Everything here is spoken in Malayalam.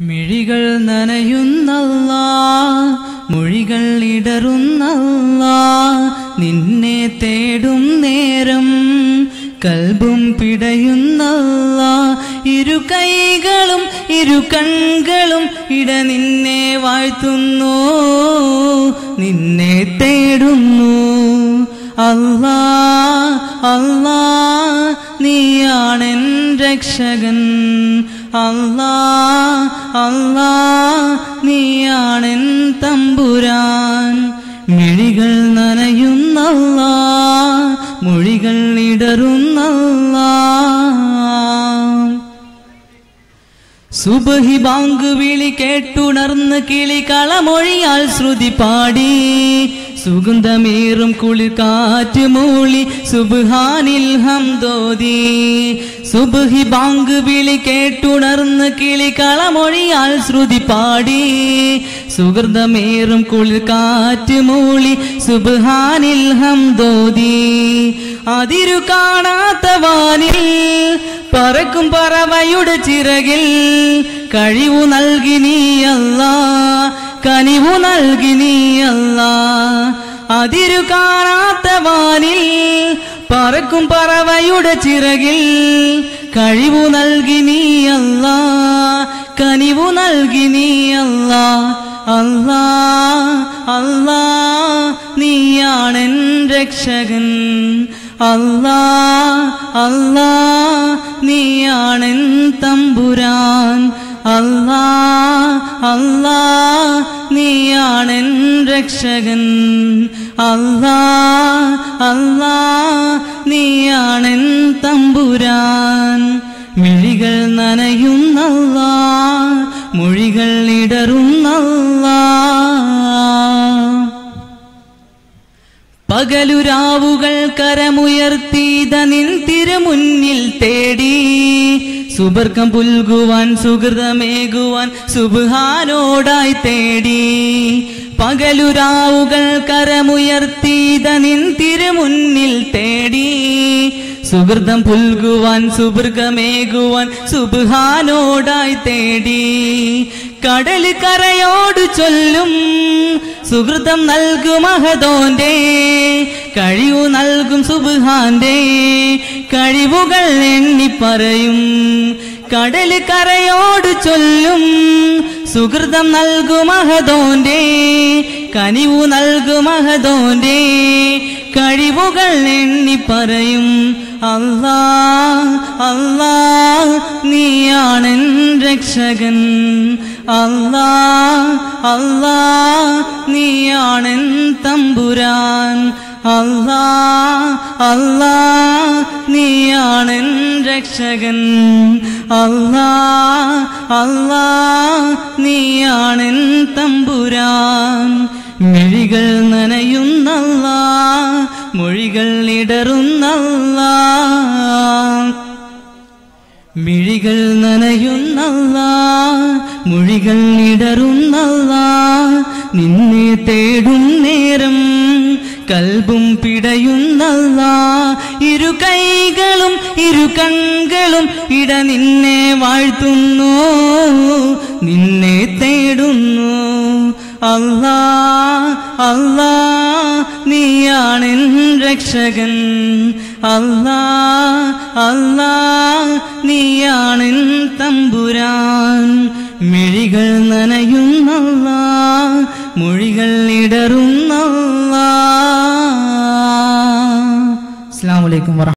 മിഴികൾ നനയുന്നല്ല മൊഴികൾ ഇടറുന്നല്ല നിന്നെ തേടും നേരം കൽബും പിടയുന്നല്ല. ഇരു കൈകളും ഇരു കൺകളും ഇട നിന്നെ വാഴ്ത്തുന്നു നിന്നെ തേടുന്നു. അല്ലാ അല്ലാ നീയാണെൻ രക്ഷകൻ അല്ലാ അല്ലാ നീയാണെൻ തമ്പുരാൻ. മിഴികൾ നനയുന്നല്ല മൊഴികൾ ഇടറുന്നല്ല. സുബഹി ബാങ്ക് വിളി കേട്ടുണർന്ന് കിളി കളമൊഴിയാൽ ശ്രുതി പാടി. സുഗന്ധമേറും കുളിർ കാറ്റ് മൂളി സുബ്ഹാനിൽ ഹംദോദി. സുബഹി ബാങ്ക് വിളി കേട്ടുണർന്ന് കിളി കളമൊഴിയാൽ ശ്രുതി പാടി. സുഗന്ധമേറും കുളിർ കാറ്റ് മൂളി സുബ്ഹാനിൽ ഹംദോദി. അതിരു കാണാത്ത വാനിൽ പറക്കും പറവയുടെ ചിറകിൽ കഴിവു നൽകി നീയല്ല കനിവു നൽകി നീയല്ല അതിരു കാണാത്ത വാനിൽ പറക്കും പറവയുടെ ചിറകിൽ കഴിവു നൽകി നീ അല്ല കനിവു നൽകി നീ അല്ല അല്ലാ അല്ലാ നീയാണെൻ രക്ഷകൻ അല്ലാ അല്ലാ നീയാണെൻ തമ്പുരാൻ. അല്ലാ അല്ലാ നീയാണെൻ രക്ഷകൻ. അല്ലാ അല്ലാ നീയാണെൻ തമ്പുരാൻ. മിഴികൾ നനയുന്നല്ല മൊഴികൾ ഇടറുന്നല്ല. പകലുരാവുകൾ കരമുയർത്തിത നിൻ തിരുമുന്നിൽ തേടി സുബർക്കം പുൽകുവാൻ സുഹൃതമേകുവാൻ സുബുഹാനോടായി തേടി. പകലുരാവുകൾ കരമുയർത്തിത നിൻ തിരുമുന്നിൽ തേടി. സുഹൃതം പുൽകുവാൻ സുബൃഗമേകുവാൻ സുബുഹാനോടായി തേടി. കടൽ കരയോട് ചൊല്ലും സുഹൃതം നൽകും മഹതോന്റെ കഴിവു നൽകും സുബാന്റെ കഴിവുകൾ എണ്ണി പറയും. കടൽ കരയോട് ചൊല്ലും. സുഹൃതം നൽകും മഹതോന്റെ കനിവു നൽകും മഹതോന്റെ കഴിവുകൾ എണ്ണി പറയും. അല്ലാ അല്ലാ നീയാണൻ രക്ഷകൻ. അല്ലാ അല്ലാ നീയാണൻ തമ്പുരാൻ. അല്ലാ അല്ലാ നീയാണ് രക്ഷകൻ. അല്ലാ അല്ലാ നീയാണെൻ തമ്പുരാൻ. മിഴികൾ നനയുന്നല്ല മൊഴികൾ ഇടറുന്നല്ല. മിഴികൾ നനയുന്നല്ല മൊഴികൾ ഇടറുന്നല്ല. നിന്നെ തേടും നേരം കൽബും പിടയുന്നല്ല ഇരു കൈകളും ഇരു കൺകളും ഇട നിന്നെ വാഴ്ത്തുന്നു നിന്നെ തേടുന്നു. അല്ലാ അല്ലാ നീയാണെൻ രക്ഷകൻ. അല്ലാ അല്ലാ നീയാണെൻ തമ്പുരാൻ. മിഴികൾ നനയുന്നല്ല മൊഴികൾ ഇടറുന്നല്ല. Assalamualaikum warahmatullahi